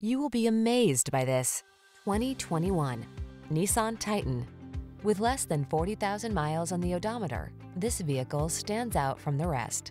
You will be amazed by this 2021 Nissan Titan. With less than 40,000 miles on the odometer, this vehicle stands out from the rest.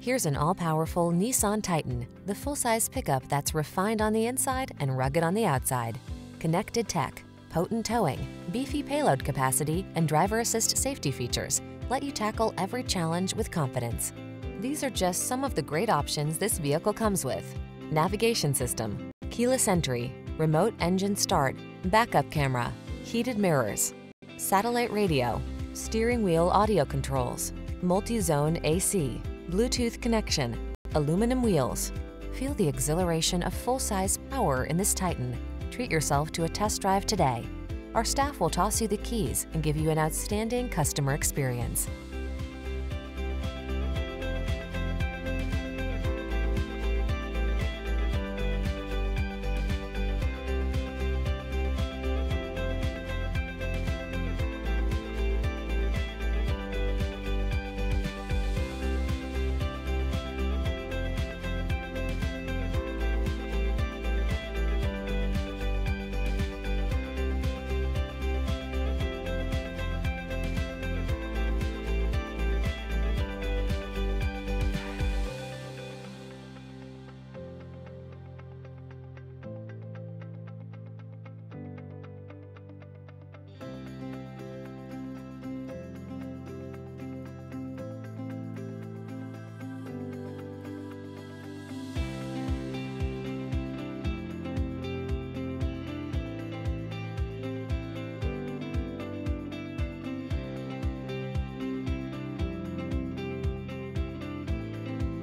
Here's an all-powerful Nissan Titan, the full-size pickup that's refined on the inside and rugged on the outside. Connected tech, potent towing, beefy payload capacity, and driver assist safety features let you tackle every challenge with confidence. These are just some of the great options this vehicle comes with. Navigation system, keyless entry, remote engine start, backup camera, heated mirrors, satellite radio, steering wheel audio controls, multi-zone AC, Bluetooth connection, aluminum wheels. Feel the exhilaration of full-size power in this Titan. Treat yourself to a test drive today. Our staff will toss you the keys and give you an outstanding customer experience.